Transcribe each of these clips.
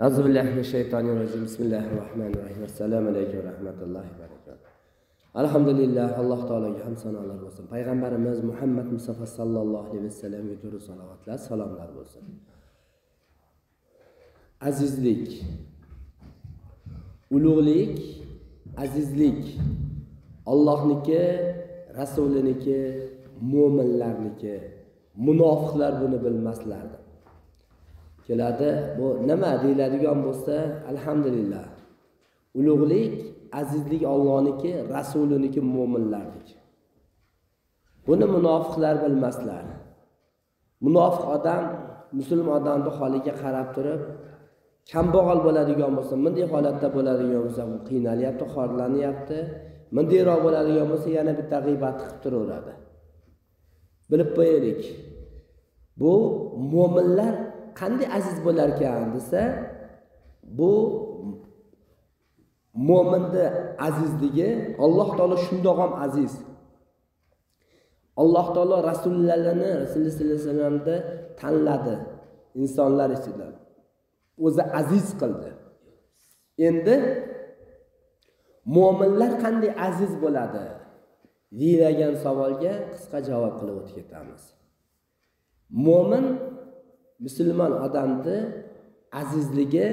أعوذ بالله من الشيطان الرجيم بسم الله الرحمن الرحيم السلام عليكم ورحمة الله وبركاته alhamdulillah alloh taologa ham sanolar bo'lsin payg'ambarimiz muhammad mustafa sallallohu alayhi vasallamga durud salovatlar salomlar bo'lsin azizlik ulug'lik azizlik ollohniki rasuliniki mo'minlarniki munofiqlar buni bilmaslardi Keladi bu nima deyiladigan bo'lsa alhamdulillah. Ulug'lik azizlik ollohniki rasuliniki mo'minlarniki buni munofiqlar bilmaslar. Munofiq odam musulmon odamni holiga qarab turib kambag'al bo'ladigan bo'lsa bunday holatda bo'ladigan bo'lsa u qiynalyapti xorlanyapti. Bundayroq bo'ladigan bo'lsa yana bitta g'iybat qilib turaveradi. Bilib qo'yaylik. Bu mo'minlar qanday aziz bo'lar ekan desa bu mo'minni azizligi alloh taolo shundoq ham aziz. Alloh taolo rasullarini rasululloh sallallohu alayhi vasallamni tanladi insonlar ichida o'zi aziz qildi. Endi mo'minlar qanday aziz bo'ladi? Deyilgan savolga qisqa javob qilib o'tib ketamiz. Mo'min musulmon odamni azizligi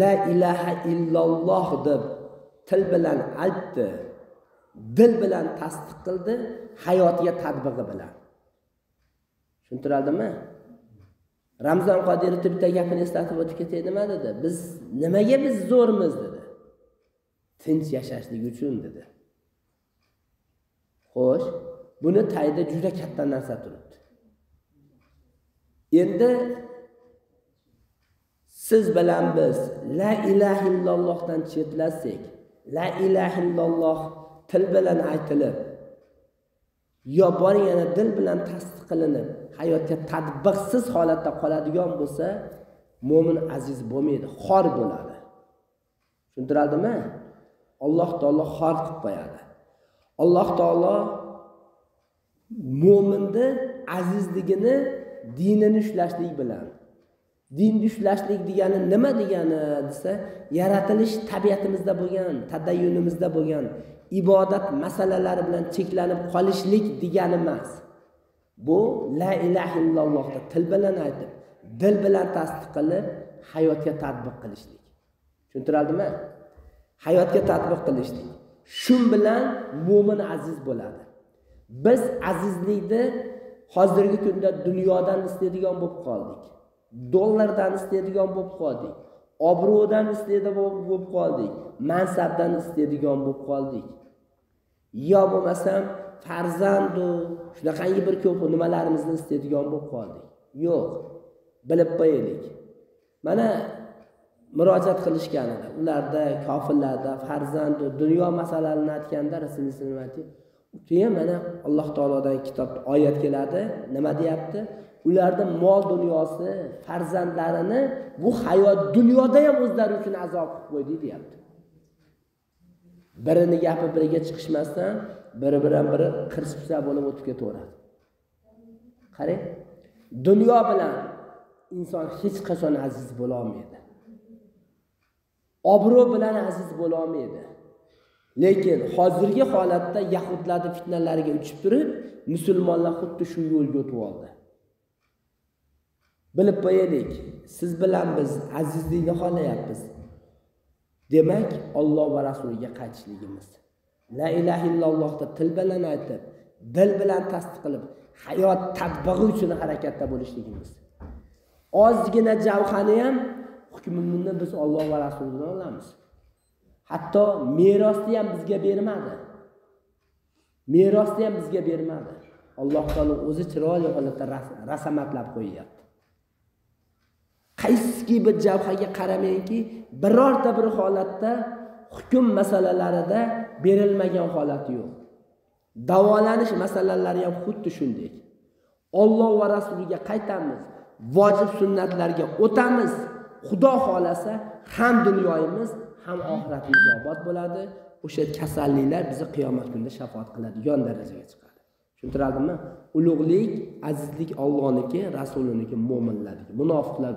la ilaha illalloh deb til bilan aytdi dil bilan tasdiq qildi hayotiga tadbig'i bilan. Tushuntirildimi ramzon qodirovni bitta gapini eslatib o'tib ketay nima dedi? Biz nimaga biz zo'rmiz dedi. Tinch yashashlik uchun dedi. Xo'sh buni tagida juda katta narsa turibdi. Endi siz bilan biz la ilaha illallohdan chetlasak la ilaha illalloh til bilan aytilib yo boring yana dil bilan tasdiq qilinib hayotga tadbiqsiz holatda qoladigan bo'lsa mo'min aziz bo'lmaydi xor bo'ladi. Tushuntiradimi alloh taolo xor qilib qo'yadi. Alloh taolo mo'minni azizligini dinini ushlashlik bilan. Dinni ushlashlik degani nima degani desa yaratilish tabiatimizda bo'lgan tadayyunimizda bo'lgan ibodat masalalari bilan cheklanib qolishlik degani emas. Bu la ilaha illallohni til bilan aytib dil bilan tasdiq qilib hayotga tadbiq qilishlik. Tushuntirildimi hayotga tadbiq qilishlik. Shu bilan mo'min aziz bo'ladi. Biz azizlikni hozirgi kunda dunyodan istaydigan bo'lib qoldik. Dollardan istaydigan bo'lib qoldik. Obro'dan istaydigan bo'lib qoldik. Mansabdan istaydigan bo'lib qoldik. Yo bo'lmasam farzandu shunaqangi bir ko'p nimalarimizni istaydigan bo'lib qoldik. Yo'q bilib qo'yaylik. Mana murojaat qilishganida ularda kofirlarda farzandu dunyo masalalarini aytganda rasululloh keyin mana alloh taolodan kitob oyat keladi. Nima deyapti? Ularni mol dunyosi farzandlarini bu hayot dunyoda ham o'zlari uchun azob qilib qo'ydi deyapti. Birini gapi biriga chiqishmasdan biri bilan biri qirs bo'lib o'tib ketaveradi. Qarang dunyo bilan inson hech qachon aziz bo'lolmaydi. Obro' bilan aziz bo'lolmaydi. Lekin hozirgi holatda yahudlarni fitnalariga uchib turib musulmonlar xuddi shu yo'lga o'tib oldi. Bilib qo'yaylik siz bilan biz azizlikni xohlayapmiz. Demak olloh va rasuliga qaytishligimiz. La ilaha illallohni til bilan aytib dil bilan tasdiq qilib hayot tadbig'i uchun harakatda bo'lishligimiz. Ozgina javhani ham hukmini biz olloh va rasulidan olamiz. Hatto merosni ham bizga bermadi. Merosni ham bizga bermadi. Alloh taolo o'zi chiroyli holatda rasamatlab qo'yyapti. Qaysiki bir javhaga qaramangki birorta bir holatda hukm masalalarida berilmagan holati yo'q. Davolanish masalalari ham xuddi shunday. Olloh va rasuliga qaytamiz vojib sunnatlarga o'tamiz. Xudo xohlasa ham dunyoyimiz ham oxiratimiz obod bo'ladi. O'sha kasalliklar bizni qiyomat kunida shafoat yon darajaga chiqadi. Tushuntiradimi? Ulug'lik azizlik ollohniki rasuliniki mo'minlarniki munofiqlar